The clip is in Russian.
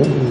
Save